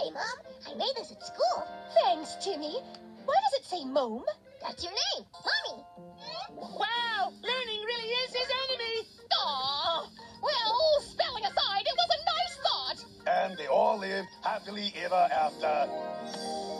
Hey, Mom, I made this at school. Thanks, Timmy. Why does it say Mom? That's your name, Mommy. Wow, learning really is his enemy. Aw. Well, spelling aside, it was a nice thought. And they all lived happily ever after.